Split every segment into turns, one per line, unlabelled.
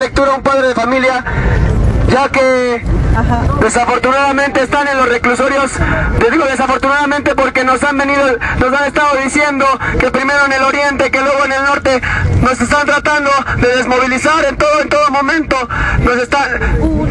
lectura a un padre de familia, ya que desafortunadamente están en los reclusorios. Les digo desafortunadamente porque nos han venido, nos han estado diciendo que primero en el oriente, que luego en el norte, nos están tratando de desmovilizar en todo, en todo momento. Nos están,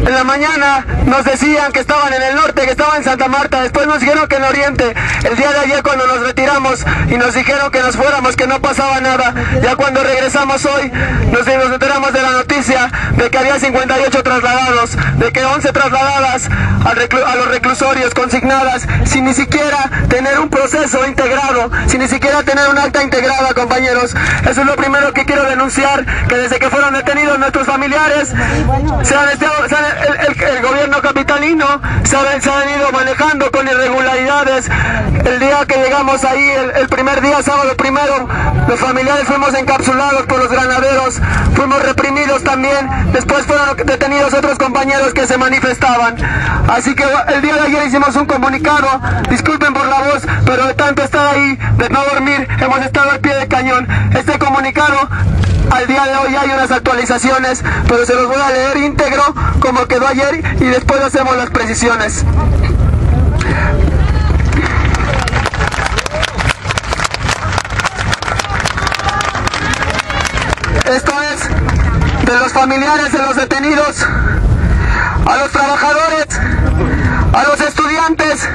en la mañana nos decían que estaban en el norte, que estaban en Santa Marta, después nos dijeron que en oriente. El día de ayer cuando nos retiramos y nos dijeron que nos fuéramos, que no pasaba nada. Ya cuando regresamos hoy, nos, enteramos de la noticia de que había 58 trasladados, de que 11 trasladadas a, a los reclusorios consignadas, sin ni siquiera tener un proceso integrado, sin ni siquiera tener un acta integrada, compañeros. Eso es lo primero que quiero denunciar, que desde que fueron detenidos nuestros familiares, se han estado- se han- el, el- el gobierno capitalino se ha, se ha venido manejando con irregularidades. El día que llegamos ahí, el, el primer día, sábado primero, los familiares fuimos encapsulados por los granaderos, fuimos reprimidos también, después fueron detenidos otros compañeros que se manifestaban. Así que el día de ayer hicimos un comunicado, disculpen por la voz, pero de tanto estar ahí, de no dormir, hemos estado al pie del cañón. Este comunicado al día de hoy hay unas actualizaciones, pero se los voy a leer íntegro como quedó ayer y después hacemos las precisiones. Esto es de los familiares de los detenidos, a los trabajadores, a los estudiantes,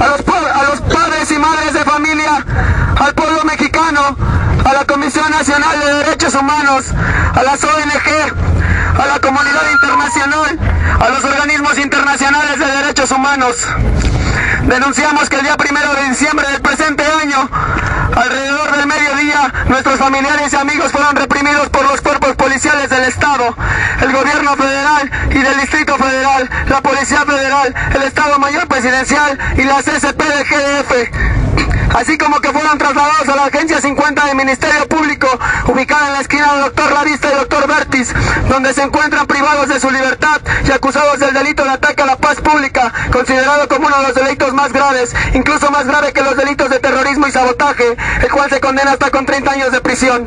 a los, pa- a los padres y madres de familia, al pueblo mexicano, a la Comisión Nacional de Derechos Humanos, a las ONG, a la comunidad internacional, a los organismos internacionales de derechos humanos. Denunciamos que el día primero de diciembre del presente año, alrededor del mediodía, nuestros familiares y amigos fueron reprimidos por los cuerpos policiales del Estado, el gobierno federal y del Distrito Federal, la Policía Federal, el Estado Mayor Presidencial y la CSP del GDF así como que fueron trasladados a la Agencia 50 del Ministerio Público, ubicada en la esquina del Doctor Lavista y Doctor Vertis, donde se encuentran privados de su libertad y acusados del delito de ataque a la considerado como uno de los delitos más graves, incluso más grave que los delitos de terrorismo y sabotaje, el cual se condena hasta con 30 años de prisión.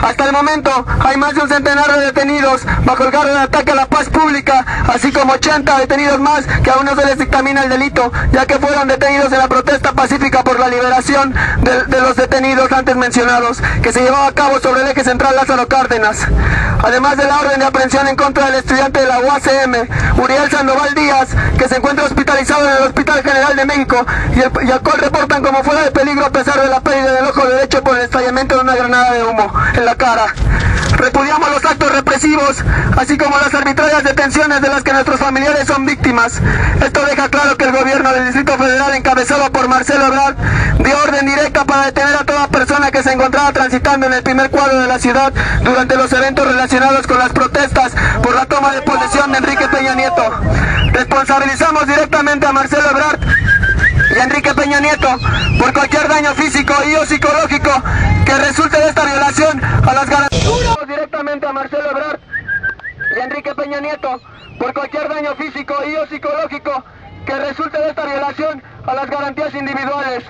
Hasta el momento hay más de un centenar de detenidos bajo el cargo de ataque a la paz pública, así como 80 detenidos más que aún no se les dictamina el delito, ya que fueron detenidos en la protesta pacífica mencionados, que se llevaba a cabo sobre el eje central Lázaro Cárdenas. Además de la orden de aprehensión en contra del estudiante de la UACM, Uriel Sandoval Díaz, que se encuentra hospitalizado en el Hospital General de México y, el, y al cual reportan como fuera de peligro a pesar de la pérdida del ojo derecho por el estallamiento de una granada de humo en la cara. Repudiamos los actos represivos, así como las arbitrarias detenciones de las que nuestros familiares son víctimas. Esto deja claro que el gobierno del Distrito Federal, encabezado por Marcelo Ebrard, dio orden directa para detener a toda persona que se encontraba transitando en el primer cuadro de la ciudad durante los eventos relacionados con las protestas por la toma de posesión de Enrique Peña Nieto. Responsabilizamos directamente a Marcelo Ebrard y Enrique Peña Nieto por cualquier daño físico y o psicológico que resulte de esta violación a las garantías. Directamente a Marcelo Ebrard y Enrique Peña Nieto por cualquier daño físico y o psicológico que resulte de esta violación a las garantías individuales.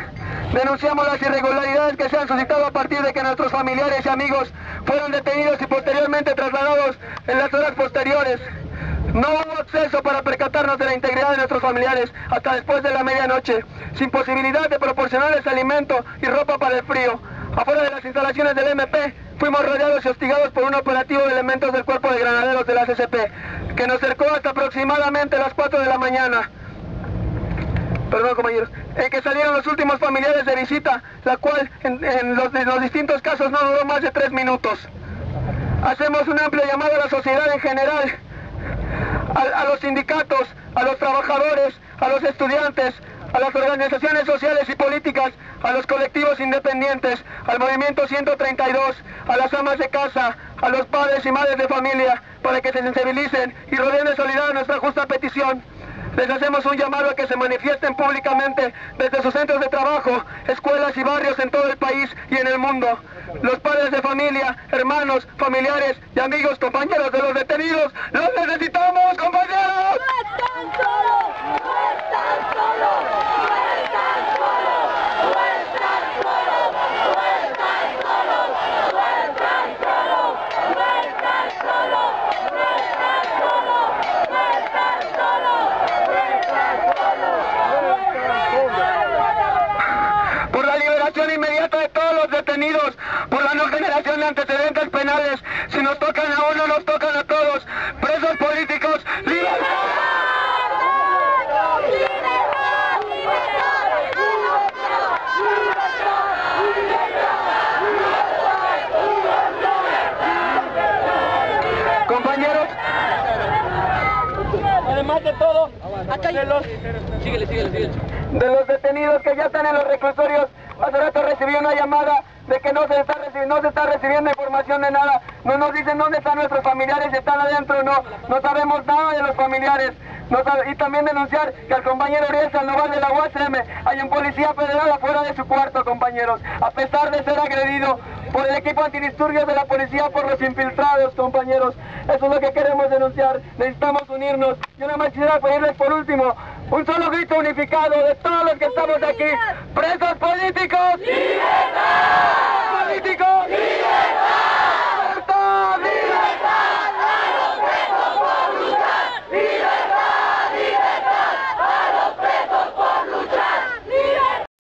Denunciamos las irregularidades que se han suscitado a partir de que nuestros familiares y amigos fueron detenidos y posteriormente trasladados en las horas posteriores. No hubo acceso para percatarnos de la integridad de nuestros familiares hasta después de la medianoche, sin posibilidad de proporcionarles alimento y ropa para el frío. Afuera de las instalaciones del MP, fuimos rodeados y hostigados por un operativo de elementos del cuerpo de granaderos de la CCP, que nos cercó hasta aproximadamente las 4 de la mañana. Perdón, compañeros. En que salieron los últimos familiares de visita, la cual en, los, distintos casos no duró más de tres minutos. Hacemos un amplio llamado a la sociedad en general a, los sindicatos, a los trabajadores, a los estudiantes, a las organizaciones sociales y políticas, a los colectivos independientes, al movimiento 132, a las amas de casa, a los padres y madres de familia, para que se sensibilicen y rodeen de solidaridad nuestra justa petición. Les hacemos un llamado a que se manifiesten públicamente desde sus centros de trabajo, escuelas y barrios en todo el país y en el mundo. Los padres de familia, hermanos, familiares y amigos, compañeros de los detenidos, los necesitamos, compañeros.
¡No están solos! ¡No están solos! ¡No están solos! ¡No están solos! ¡No están solos! ¡No están solos! ¡No están
Si nos tocan a uno, nos tocan a todos. Presos políticos, libertad. Compañeros,
Además de todo, de los... Síguele, síguele, síguele.
de los detenidos que ya están en los reclusorios, hace rato recibí una llamada de que no se está recibiendo, información de nada. No nos dicen dónde están nuestros familiares, si están adentro o no. No sabemos nada de los familiares. Y también denunciar que al compañero Uriel Sandoval de la UASM hay un policía federal afuera de su cuarto, compañeros. A pesar de ser agredido por el equipo antidisturbios de la policía, por los infiltrados, compañeros. Eso es lo que queremos denunciar. Necesitamos unirnos. Yo nada más quisiera pedirles por último un solo grito unificado de todos los que estamos aquí. ¡Presos políticos! ¡Políticos!